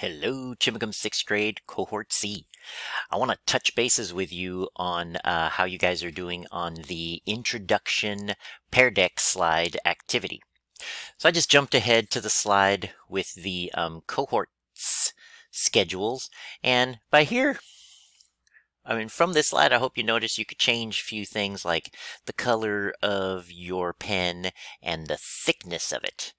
Hello, Chimacum 6th grade cohort C. I want to touch bases with you on uh, how you guys are doing on the introduction Pear Deck slide activity. So I just jumped ahead to the slide with the um, cohorts schedules. And by here, I mean, from this slide, I hope you notice you could change a few things like the color of your pen and the thickness of it.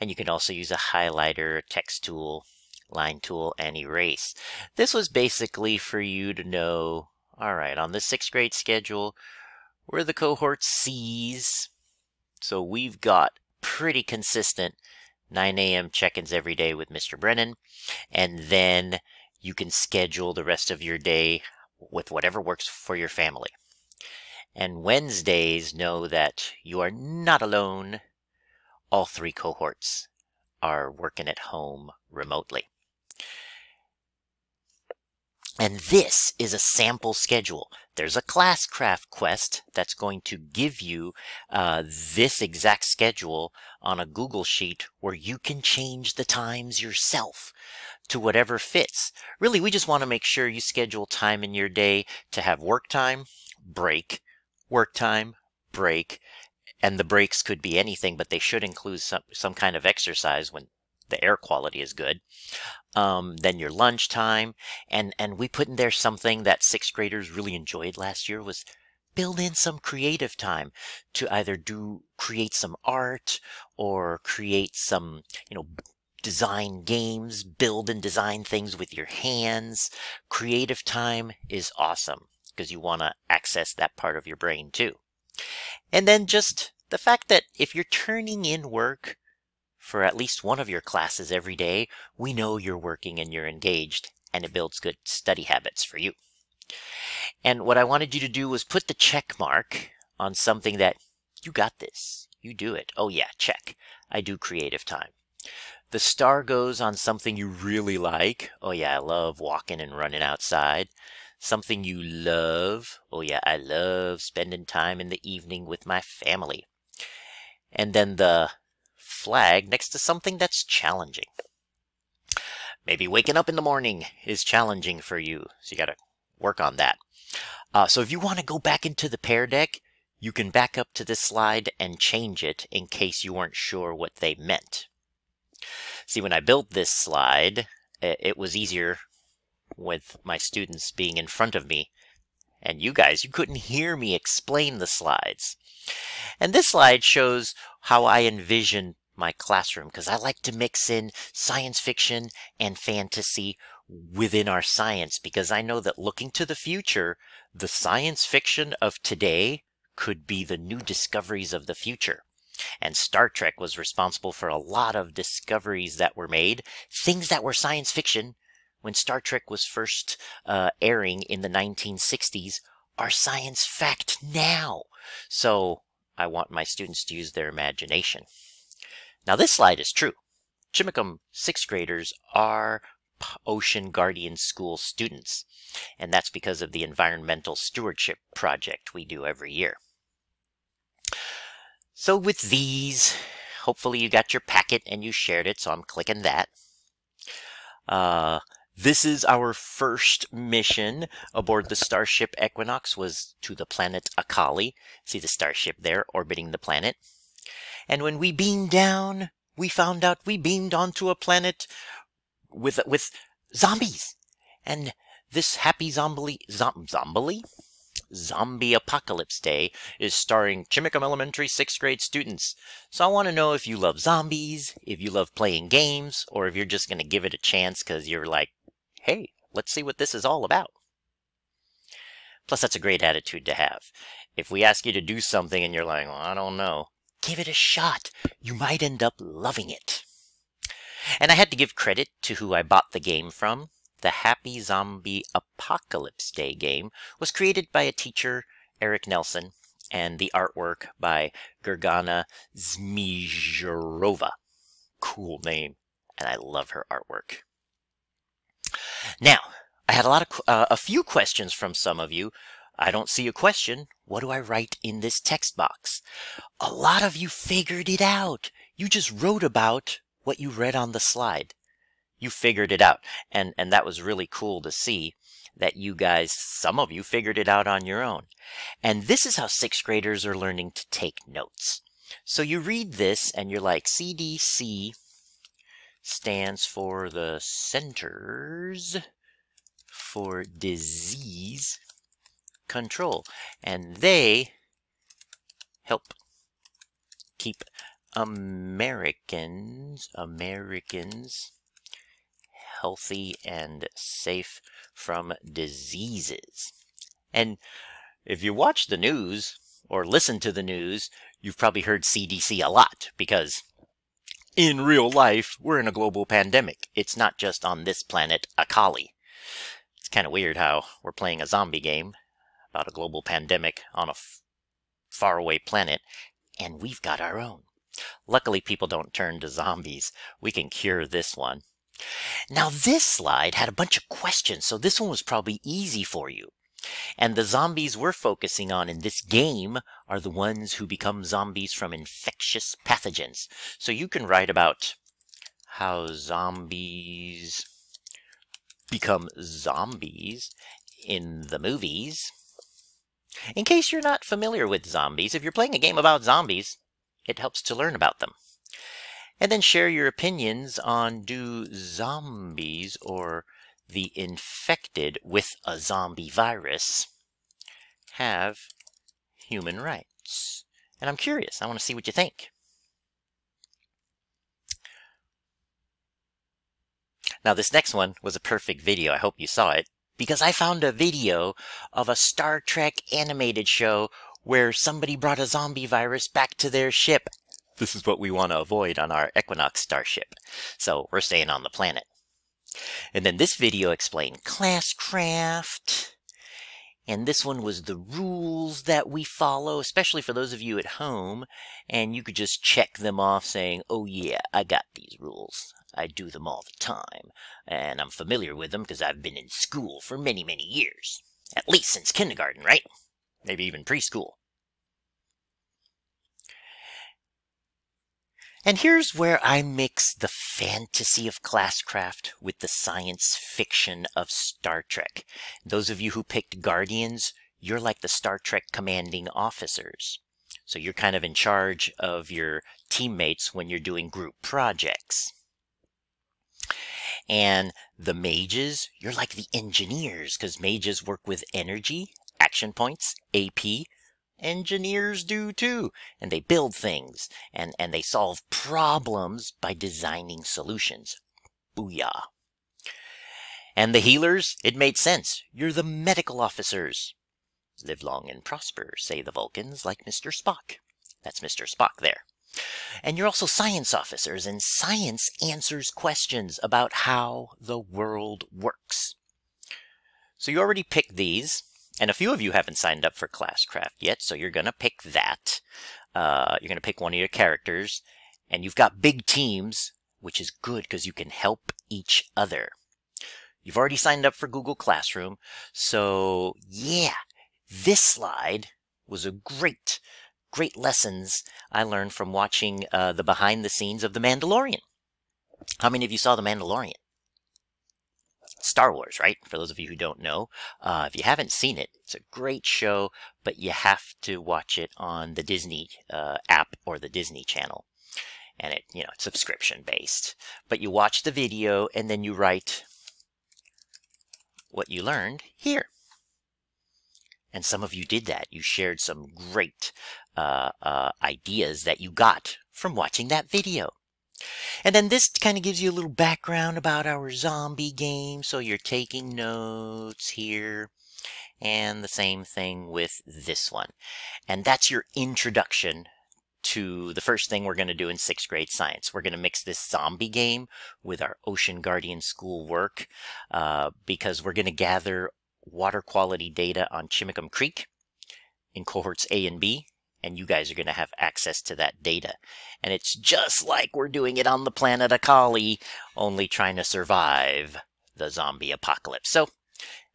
And you can also use a highlighter, text tool, line tool, and erase. This was basically for you to know, all right, on the sixth grade schedule, we're the cohort C's. So we've got pretty consistent 9 a.m. check-ins every day with Mr. Brennan. And then you can schedule the rest of your day with whatever works for your family. And Wednesdays know that you are not alone. All three cohorts are working at home remotely. And this is a sample schedule. There's a Classcraft quest that's going to give you uh, this exact schedule on a Google Sheet where you can change the times yourself to whatever fits. Really, we just want to make sure you schedule time in your day to have work time, break, work time, break, and the breaks could be anything, but they should include some, some kind of exercise when the air quality is good. Um, then your lunch time, and and we put in there something that sixth graders really enjoyed last year was build in some creative time to either do create some art or create some you know design games, build and design things with your hands. Creative time is awesome because you want to access that part of your brain too. And then just the fact that if you're turning in work for at least one of your classes every day, we know you're working and you're engaged, and it builds good study habits for you. And what I wanted you to do was put the check mark on something that you got this. You do it. Oh yeah, check. I do creative time. The star goes on something you really like. Oh yeah, I love walking and running outside. Something you love. Oh yeah, I love spending time in the evening with my family. And then the flag next to something that's challenging. Maybe waking up in the morning is challenging for you, so you got to work on that. Uh, so if you want to go back into the Pear Deck, you can back up to this slide and change it in case you weren't sure what they meant. See, when I built this slide, it was easier with my students being in front of me. And you guys, you couldn't hear me explain the slides. And this slide shows how I envision my classroom because I like to mix in science fiction and fantasy within our science because I know that looking to the future, the science fiction of today could be the new discoveries of the future. And Star Trek was responsible for a lot of discoveries that were made, things that were science fiction when Star Trek was first uh, airing in the 1960s are science fact now. So I want my students to use their imagination. Now this slide is true. Chimacum sixth graders are Ocean Guardian School students, and that's because of the environmental stewardship project we do every year. So with these, hopefully you got your packet and you shared it, so I'm clicking that. Uh, this is our first mission aboard the Starship Equinox was to the planet Akali. See the starship there orbiting the planet. And when we beamed down, we found out we beamed onto a planet with with zombies. And this happy zombie zom, zombie Zombie Apocalypse Day is starring Chimacum Elementary 6th grade students. So I want to know if you love zombies, if you love playing games, or if you're just going to give it a chance because you're like, hey, let's see what this is all about. Plus, that's a great attitude to have. If we ask you to do something and you're like, well, I don't know, Give it a shot. You might end up loving it. And I had to give credit to who I bought the game from. The Happy Zombie Apocalypse Day game was created by a teacher, Eric Nelson, and the artwork by Gergana Zmijrova. Cool name, and I love her artwork. Now, I had a lot of uh, a few questions from some of you I don't see a question. What do I write in this text box? A lot of you figured it out. You just wrote about what you read on the slide. you figured it out. And, and that was really cool to see that you guys, some of you figured it out on your own. And this is how sixth graders are learning to take notes. So you read this and you're like, CDC stands for the Centers for Disease Control. And they help keep Americans, Americans healthy and safe from diseases. And if you watch the news or listen to the news, you've probably heard CDC a lot because in real life, we're in a global pandemic. It's not just on this planet, Akali. It's kind of weird how we're playing a zombie game about a global pandemic on a faraway planet, and we've got our own. Luckily, people don't turn to zombies. We can cure this one. Now this slide had a bunch of questions, so this one was probably easy for you. And the zombies we're focusing on in this game are the ones who become zombies from infectious pathogens. So you can write about how zombies become zombies in the movies. In case you're not familiar with zombies, if you're playing a game about zombies, it helps to learn about them and then share your opinions on do zombies or the infected with a zombie virus have human rights? And I'm curious. I want to see what you think. Now, this next one was a perfect video. I hope you saw it because I found a video of a Star Trek animated show where somebody brought a zombie virus back to their ship this is what we want to avoid on our Equinox starship. So we're staying on the planet. And then this video explained classcraft. And this one was the rules that we follow, especially for those of you at home. And you could just check them off saying, oh yeah, I got these rules. I do them all the time. And I'm familiar with them because I've been in school for many, many years. At least since kindergarten, right? Maybe even preschool. And here's where I mix the fantasy of Classcraft with the science fiction of Star Trek. Those of you who picked Guardians, you're like the Star Trek commanding officers. So you're kind of in charge of your teammates when you're doing group projects. And the mages, you're like the engineers because mages work with energy, action points, AP, engineers do too. And they build things and, and they solve problems by designing solutions. Booyah. And the healers, it made sense. You're the medical officers. Live long and prosper, say the Vulcans, like Mr. Spock. That's Mr. Spock there. And you're also science officers, and science answers questions about how the world works. So you already picked these. And a few of you haven't signed up for Classcraft yet, so you're going to pick that. Uh, you're going to pick one of your characters, and you've got big teams, which is good because you can help each other. You've already signed up for Google Classroom, so yeah, this slide was a great, great lessons I learned from watching uh, the behind the scenes of The Mandalorian. How many of you saw The Mandalorian? Star Wars, right? For those of you who don't know, uh, if you haven't seen it, it's a great show, but you have to watch it on the Disney uh, app or the Disney Channel, and it, you know, it's subscription based. But you watch the video and then you write what you learned here. And some of you did that. You shared some great uh, uh ideas that you got from watching that video. And then this kind of gives you a little background about our zombie game. So you're taking notes here. And the same thing with this one. And that's your introduction to the first thing we're going to do in sixth grade science. We're going to mix this zombie game with our Ocean Guardian school work uh, because we're going to gather water quality data on Chimacum Creek in cohorts A and B and you guys are going to have access to that data. And it's just like we're doing it on the planet Akali, only trying to survive the zombie apocalypse. So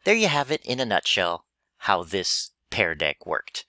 there you have it in a nutshell how this Pear Deck worked.